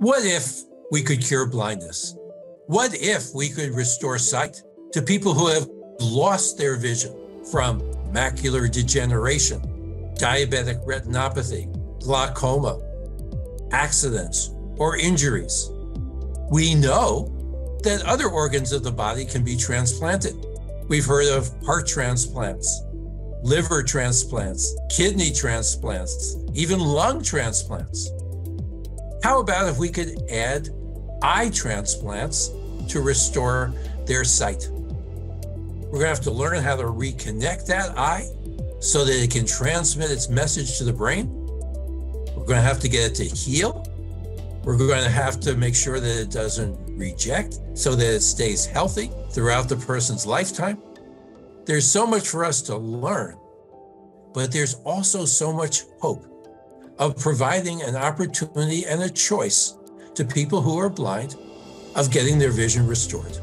What if we could cure blindness? What if we could restore sight to people who have lost their vision from macular degeneration, diabetic retinopathy, glaucoma, accidents, or injuries? We know that other organs of the body can be transplanted. We've heard of heart transplants, liver transplants, kidney transplants, even lung transplants. How about if we could add eye transplants to restore their sight? We're going to have to learn how to reconnect that eye so that it can transmit its message to the brain. We're going to have to get it to heal. We're going to have to make sure that it doesn't reject so that it stays healthy throughout the person's lifetime. There's so much for us to learn, but there's also so much hope of providing an opportunity and a choice to people who are blind of getting their vision restored.